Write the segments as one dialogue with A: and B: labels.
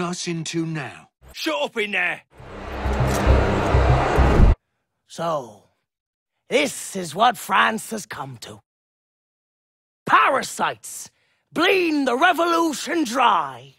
A: you've us into now?
B: Shut up in there!
C: So, this is what France has come to. Parasites bleed the revolution dry.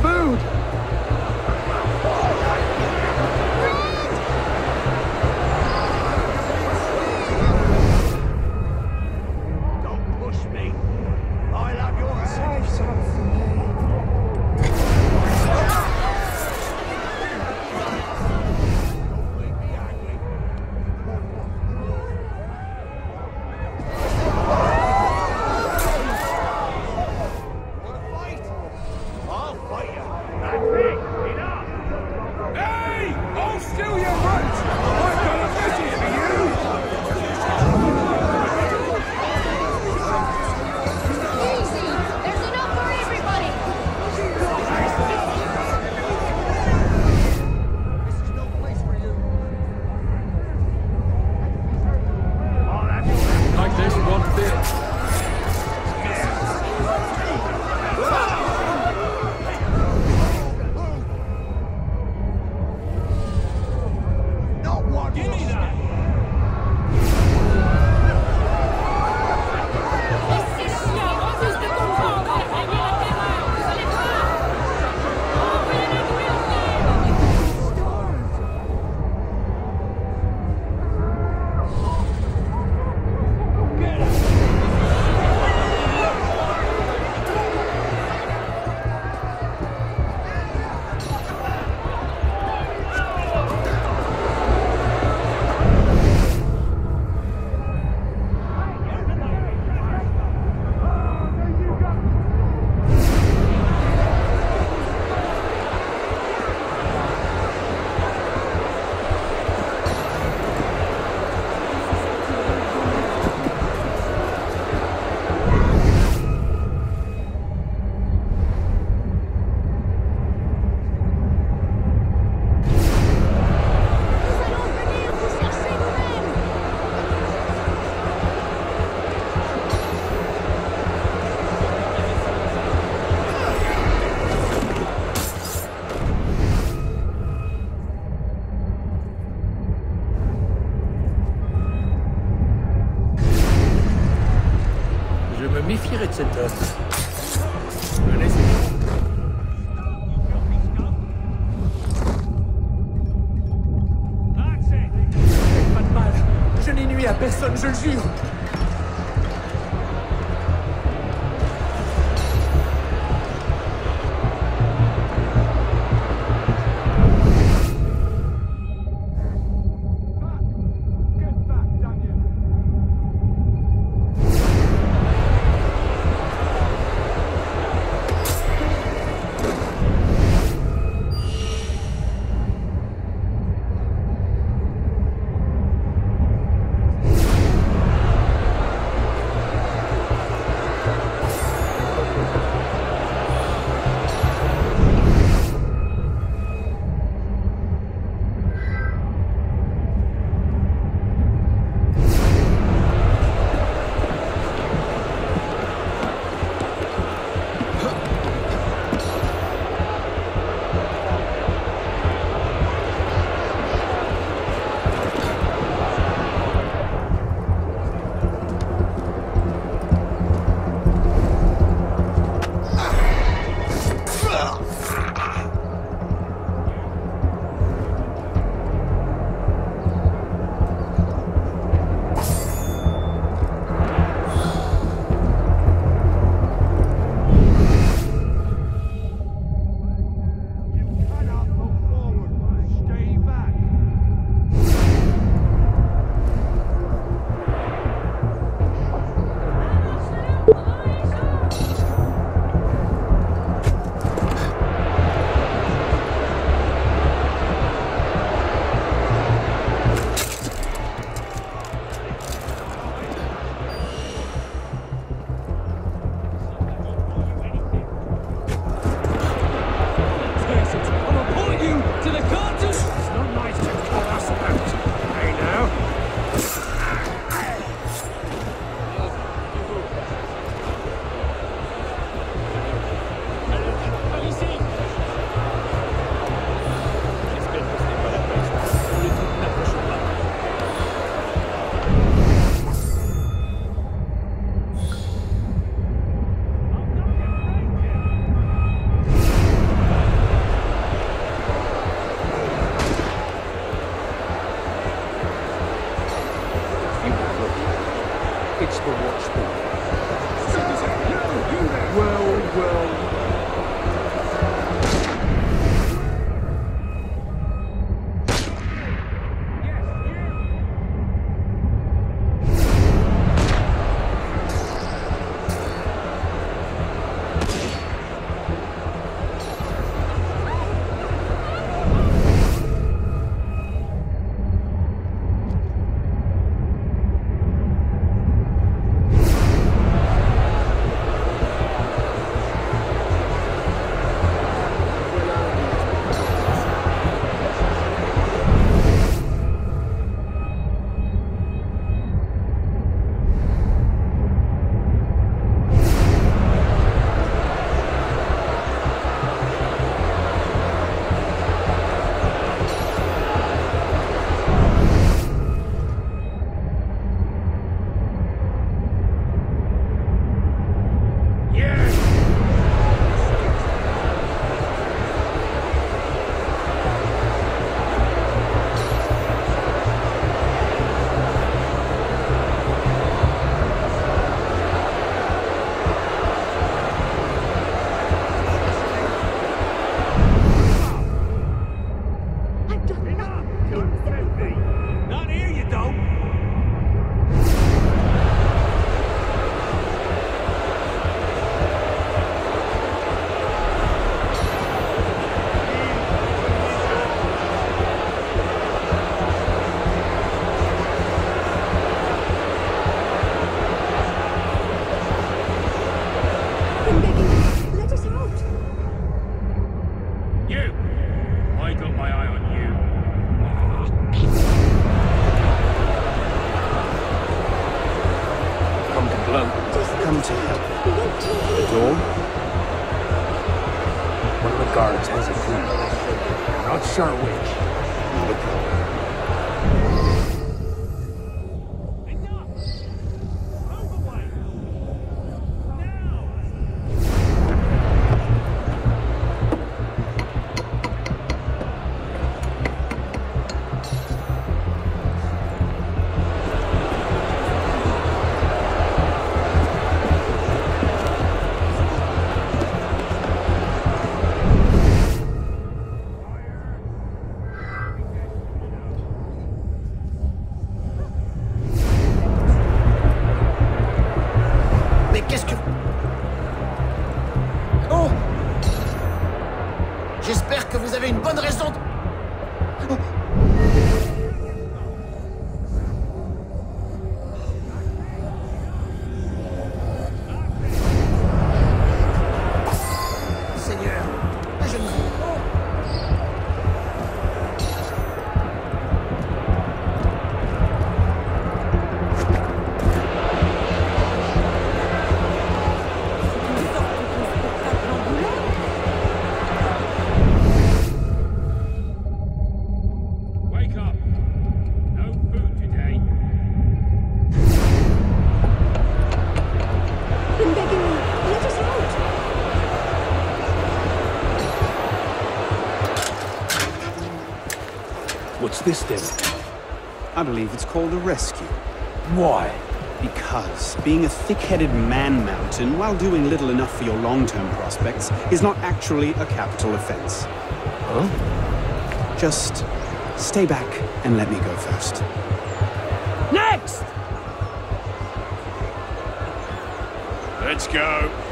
B: Food! Me
D: méfierais
E: guards has a clue. Not sure which. This then?
F: I believe it's called a rescue.
E: Why?
F: Because being a thick-headed man-mountain while doing little enough for your long-term prospects is not actually a capital offense.
E: Huh?
F: Just stay back and let me go first.
C: Next!
B: Let's go.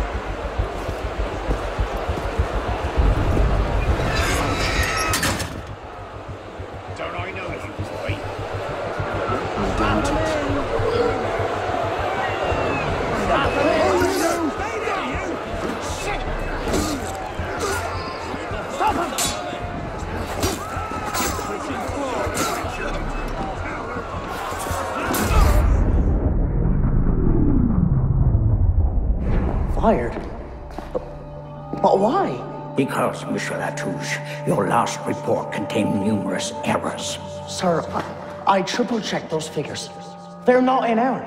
G: Because, Monsieur Latouche, your last report contained numerous errors.
C: Sir, I, I triple-checked those figures. They're not in error.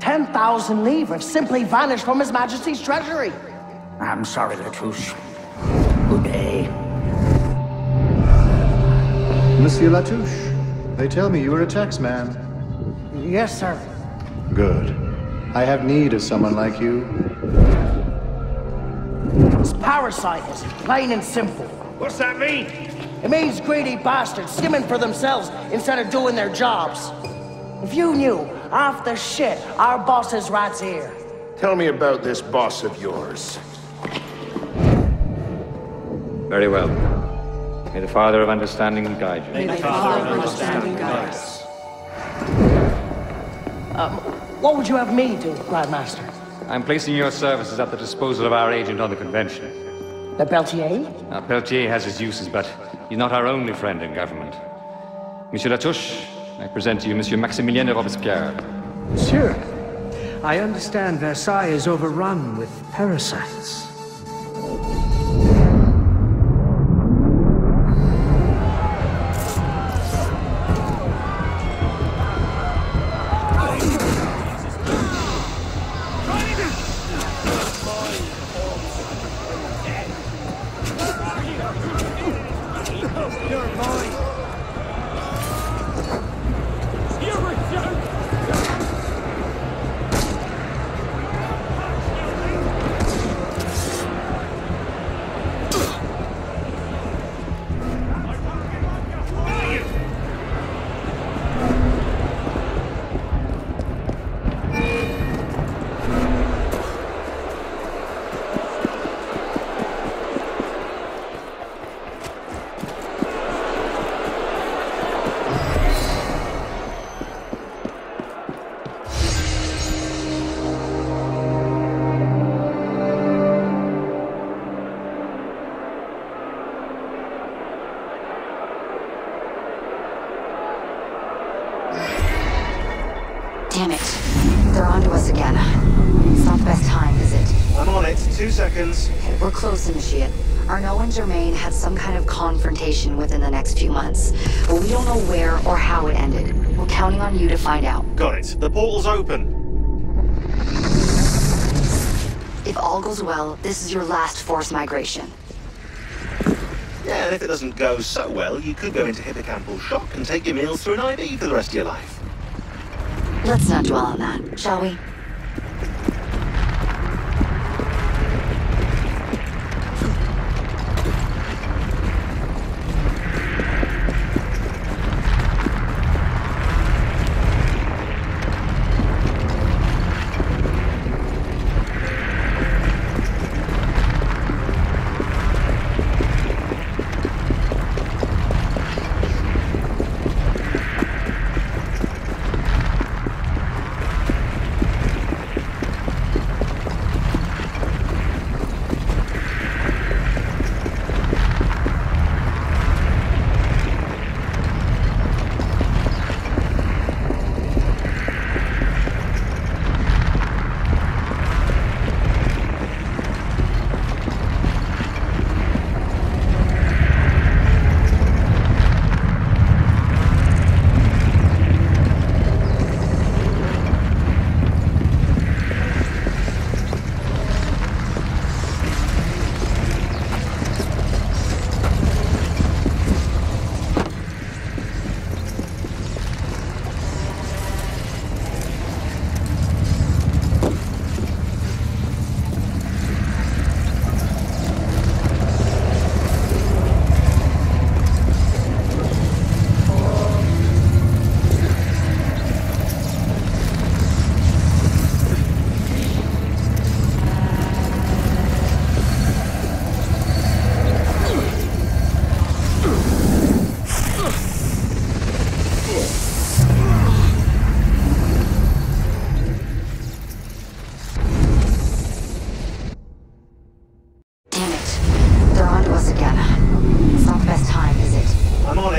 C: 10,000 livres simply vanished from His Majesty's treasury.
G: I'm sorry, Latouche. Good day.
H: Monsieur Latouche, they tell me you are a tax man.
C: Yes, sir.
H: Good. I have need of someone like you.
C: It's parasitism, plain and simple.
I: What's that mean?
C: It means greedy bastards skimming for themselves instead of doing their jobs. If you knew half the shit our boss is right here.
I: Tell me about this boss of yours.
J: Very well. May the Father of Understanding guide you.
K: May the Father of Understanding guide us.
C: Um, what would you have me do, Grandmaster?
J: I'm placing your services at the disposal of our agent on the convention.
C: Lepeletier?
J: Now, Peltier has his uses, but he's not our only friend in government. Monsieur Latouche, I present to you Monsieur Maximilien de Robespierre.
E: Monsieur, I understand Versailles is overrun with parasites.
L: We're close, Initiate. Arno and Germain had some kind of confrontation within the next few months, but we don't know where or how it ended. We're counting on you to find out.
M: Got it. The portal's open.
L: If all goes well, this is your last forced migration.
M: Yeah, and if it doesn't go so well, you could go into hippocampal shock and take your meals through an IV for the rest of your life.
L: Let's not dwell on that, shall we?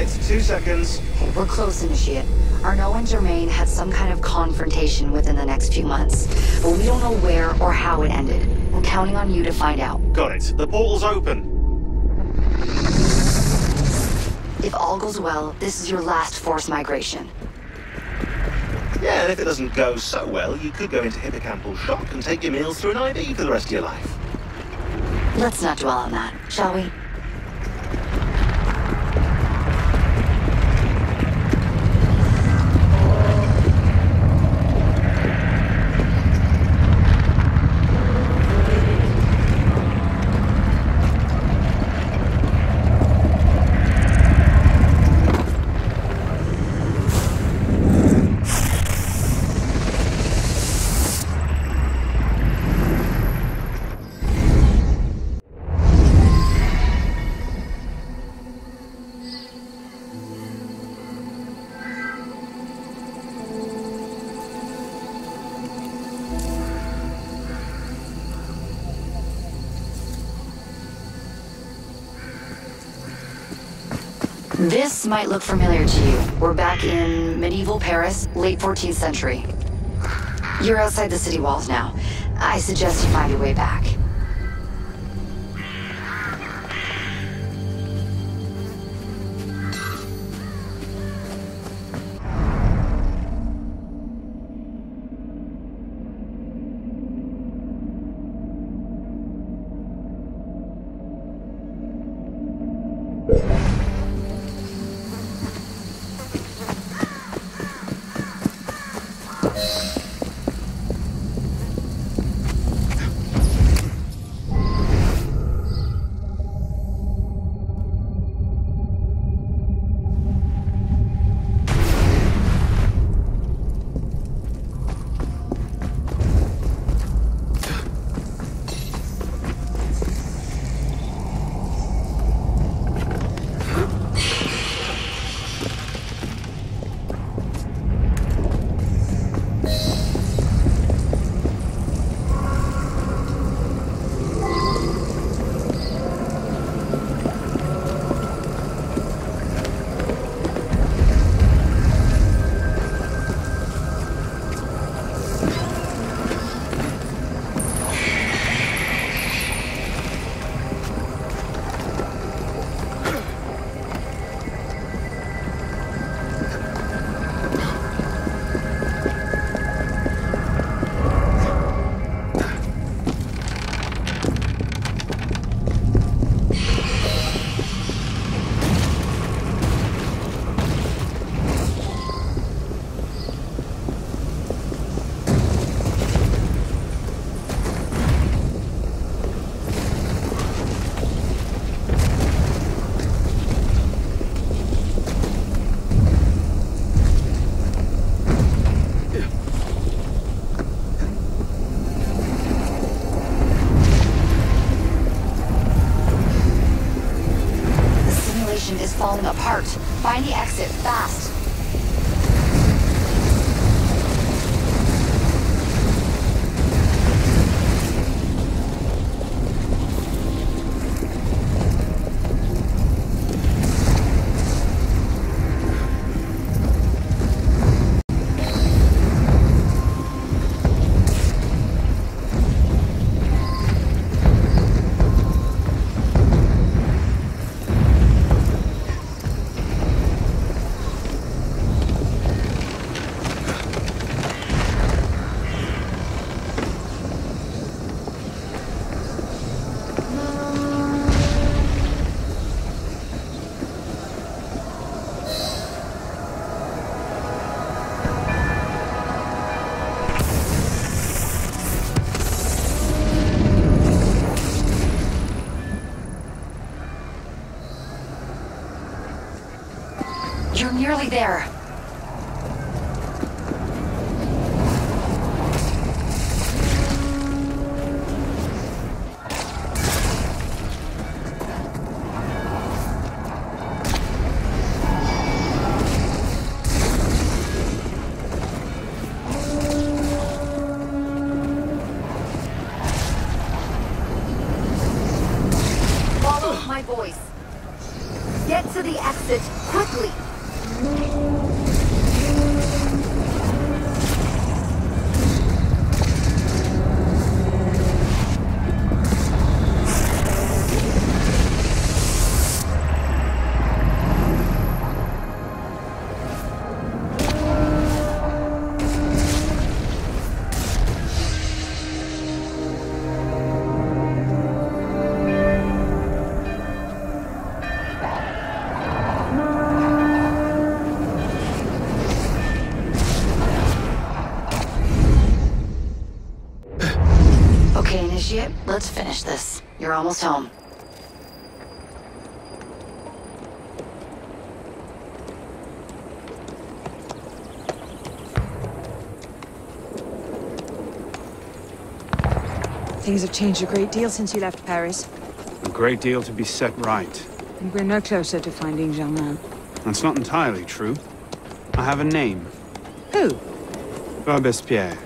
L: It?
M: I'm on it. Two seconds.
L: Hey, We're close, Initiate. Arno and Germain had some kind of confrontation within the next few months, but we don't know where or how it ended. We're counting on you to find out.
M: Got it. The portal's open.
L: If all goes well, this is your last forced migration.
M: Yeah, and if it doesn't go so well, you could go into hippocampal shock and take your meals through an IV for the rest of your life.
L: Let's not dwell on that, shall we? This might look familiar to you. We're back in medieval Paris, late 14th century. You're outside the city walls now. I suggest you find your way back. Yes. You're nearly there. You're almost home.
K: Things have changed a great deal since you left Paris,
F: A great deal to be set right.
K: and we're no closer to finding Germain.
F: That's not entirely true. I have a name.
K: Who?
F: Robespierre.